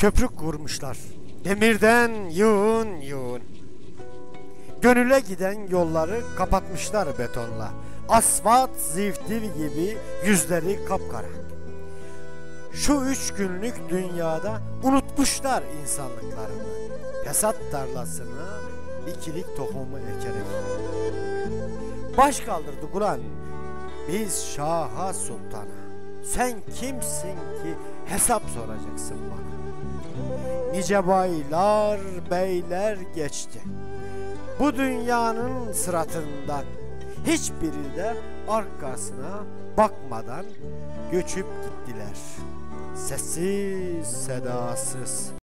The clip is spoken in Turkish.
Köprü kurmuşlar. Demirden yığın yığın. Gönüle giden yolları kapatmışlar betonla. Asfalt ziftir gibi yüzleri kapkara. Şu üç günlük dünyada unutmuşlar insanlıklarını. Fesat tarlasına ikilik tohumu ekerek. Baş kaldırdı Kur'an. Biz Şaha Sultan'a. Sen kimsin ki hesap soracaksın bana. Nice baylar, beyler geçti. Bu dünyanın sıratından hiçbiri de arkasına bakmadan göçüp gittiler. Sessiz sedasız.